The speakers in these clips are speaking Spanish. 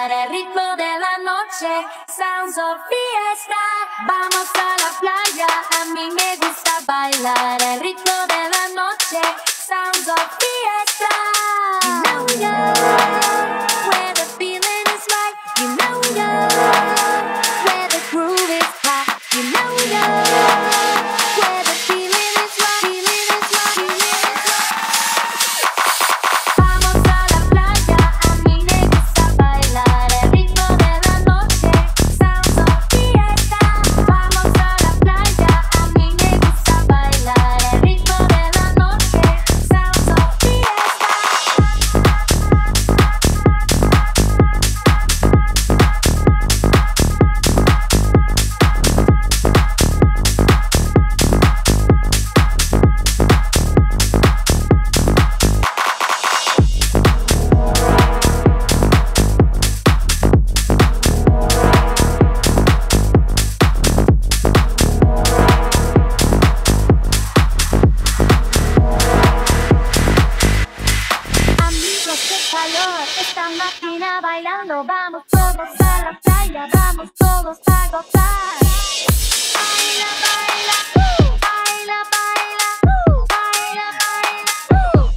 para el ritmo de la noche, sounds of fiesta. Vamos a la playa, a mí me gusta bailar el ritmo de la noche. bailando, vamos todos a la playa, vamos todos a gozar. Baila, baila, uh, baila, baila, uh, baila, baila, uh.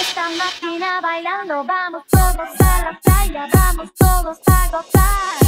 Esta máquina bailando, vamos todos a la playa, vamos todos a gozar.